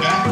like.